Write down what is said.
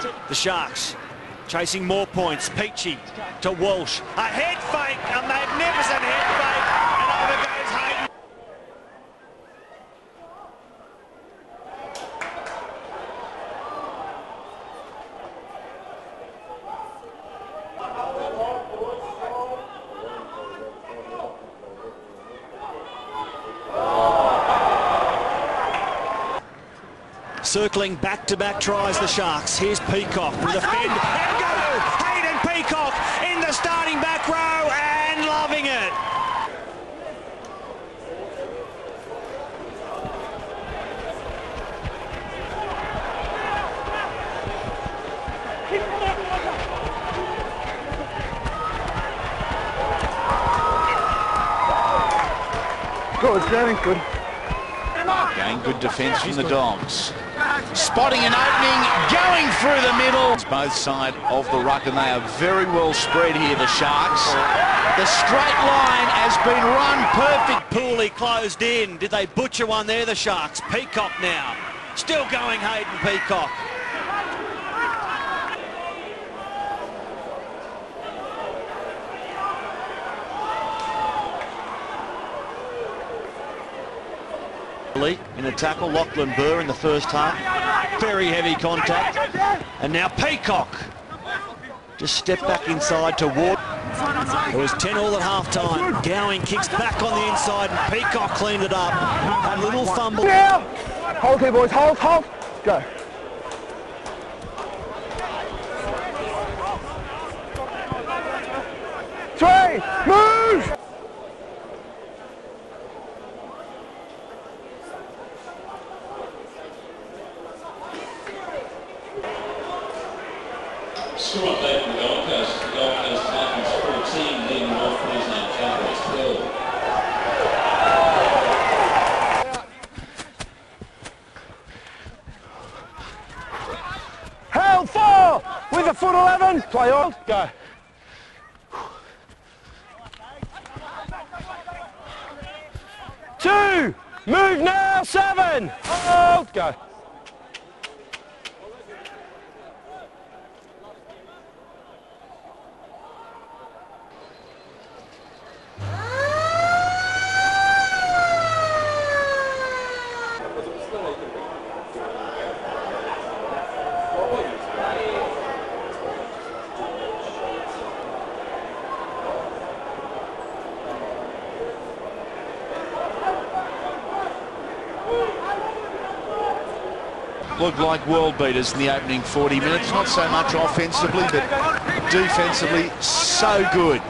The Sharks chasing more points. Peachy to Walsh. A head fake, a magnificent head fake, and over goes Haydn. Circling back-to-back tries the Sharks. Here's Peacock with a fend. And go! Haydn Peacock in the starting back row and loving it. Good, very good. Again, good defence from the Dogs. Spotting an opening, going through the middle. It's both side of the ruck, and they are very well spread here, the Sharks. The straight line has been run perfect. Pooley closed in. Did they butcher one there, the Sharks? Peacock now. Still going, Haydn Peacock. In the tackle, Lachlan Burr in the first half. Very heavy contact. And now Peacock. Just step back inside to Ward. It was 10 all at half time. Gowing kicks back on the inside and Peacock cleaned it up. A little fumble. Now! Hold here, boys. Hold, hold. Go. Three! Move! Update from the Gold Coast. The Gold Coast Titans 14, leading North Queensland Cowboys 12. Held four! With a foot 11. Play on. Go. Two! Move now, seven! Hold! Go. Looked like world beaters in the opening 40 minutes. Not so much offensively, but defensively, so good.